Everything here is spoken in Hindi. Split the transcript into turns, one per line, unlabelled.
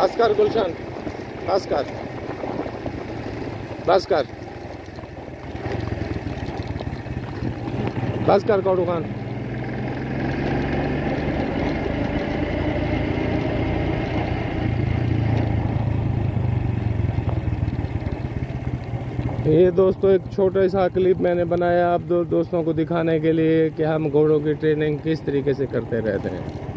बस कर गुलशन। बस कर बस कर बस कर खान ये दोस्तों, एक छोटा सा क्लिप मैंने बनाया आप दो दोस्तों को दिखाने के लिए कि हम घोड़ों की ट्रेनिंग किस तरीके से करते रहते हैं।